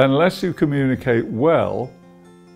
Unless you communicate well,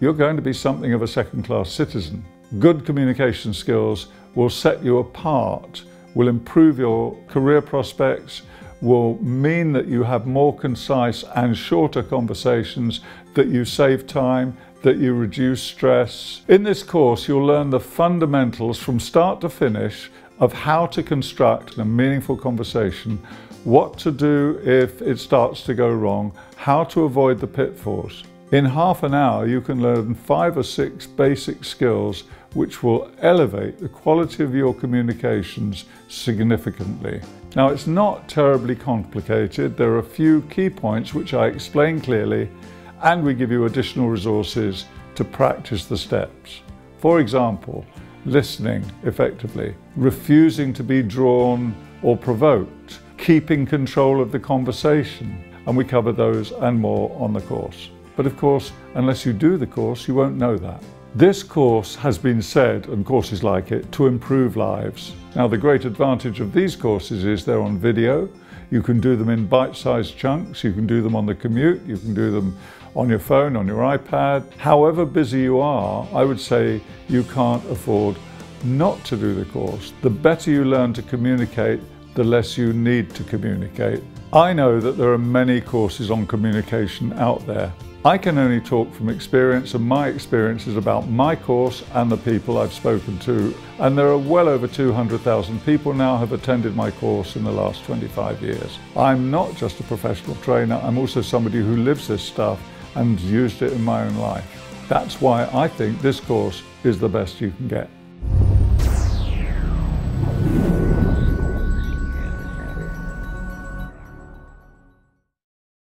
you're going to be something of a second class citizen. Good communication skills will set you apart, will improve your career prospects, will mean that you have more concise and shorter conversations, that you save time, that you reduce stress. In this course, you'll learn the fundamentals from start to finish of how to construct a meaningful conversation, what to do if it starts to go wrong, how to avoid the pitfalls. In half an hour, you can learn five or six basic skills which will elevate the quality of your communications significantly. Now, it's not terribly complicated. There are a few key points which I explain clearly, and we give you additional resources to practice the steps. For example, listening effectively, refusing to be drawn or provoked, keeping control of the conversation, and we cover those and more on the course. But of course, unless you do the course, you won't know that. This course has been said, and courses like it, to improve lives. Now, the great advantage of these courses is they're on video. You can do them in bite-sized chunks. You can do them on the commute. You can do them on your phone, on your iPad. However busy you are, I would say you can't afford not to do the course. The better you learn to communicate, the less you need to communicate. I know that there are many courses on communication out there. I can only talk from experience and my experience is about my course and the people I've spoken to. And there are well over 200,000 people now have attended my course in the last 25 years. I'm not just a professional trainer, I'm also somebody who lives this stuff and used it in my own life. That's why I think this course is the best you can get.